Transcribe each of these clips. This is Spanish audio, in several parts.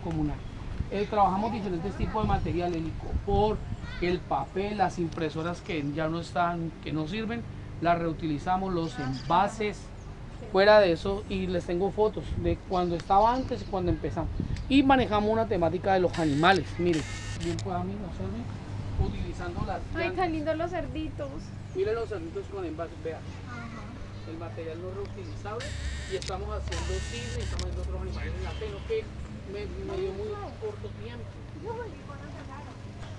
comunal. Eh, trabajamos diferentes tipos de material, el icopor, el papel, las impresoras que ya no están, que no sirven, las reutilizamos, los envases, fuera de eso, y les tengo fotos de cuando estaba antes y cuando empezamos. Y manejamos una temática de los animales, miren, bien puedan observen, utilizando las Ay, tan lindos los cerditos. Miren los cerditos con envases, vean, el material no reutilizable y estamos haciendo cisne y estamos haciendo otros animales en la pena que me, me dio muy corto tiempo.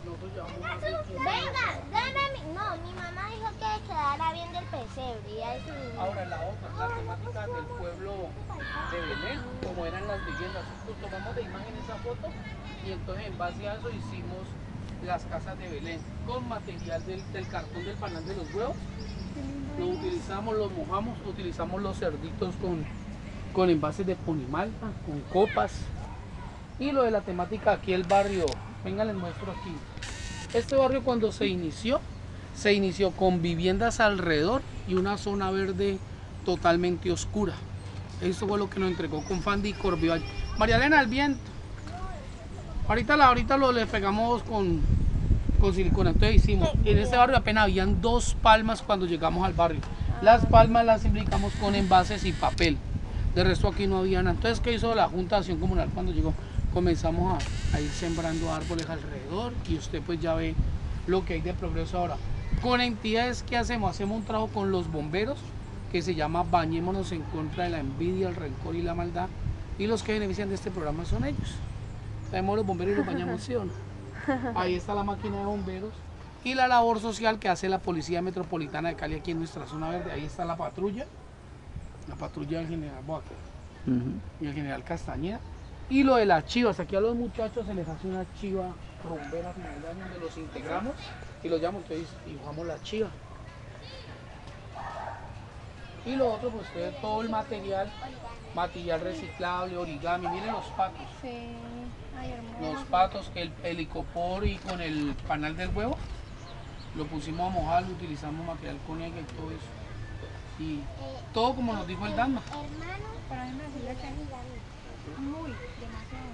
Nosotros llevamos más de 15 años Venga, dame mi... No, mi mamá dijo que quedara bien del pesebre y ahí sí. Ahora la otra, la temática del pueblo de Belén, como eran las leyendas. Nosotros tomamos de imagen esa foto y entonces en base a eso hicimos las casas de Belén con material del, del cartón del panal de los huevos. Lo utilizamos, los mojamos, utilizamos los cerditos con, con envases de ponimalta, con copas. Y lo de la temática aquí, el barrio, venga les muestro aquí. Este barrio cuando se inició, se inició con viviendas alrededor y una zona verde totalmente oscura. Eso fue lo que nos entregó con Fandy Corbival. María Elena, el viento. Ahorita, ahorita lo le pegamos con, con silicona. Entonces hicimos, en este barrio apenas habían dos palmas cuando llegamos al barrio. Las palmas las implicamos con envases y papel. De resto aquí no había nada. Entonces, ¿qué hizo la Junta de Acción Comunal cuando llegó? Comenzamos a, a ir sembrando árboles alrededor y usted pues ya ve lo que hay de progreso ahora. Con entidades que hacemos, hacemos un trabajo con los bomberos que se llama Bañémonos en contra de la envidia, el rencor y la maldad. Y los que benefician de este programa son ellos. Traemos los bomberos y los bañamos, ¿sí o no? Ahí está la máquina de bomberos. Y la labor social que hace la Policía Metropolitana de Cali aquí en nuestra zona verde. Ahí está la patrulla. La patrulla del general Boaco y el general Castañeda. Y lo de las chivas, aquí a los muchachos se les hace una chiva rumbera a final de año donde los integramos y los llamamos, entonces dibujamos la chiva. Y lo otro, pues fue todo el material, material reciclable, origami, miren los patos. Sí. Ay, hermoso. Los patos, el, el icopor y con el panal del huevo, lo pusimos a mojar, lo utilizamos material conejo y todo eso. Y todo como nos dijo el Dama. Hermano, Para muy demasiado.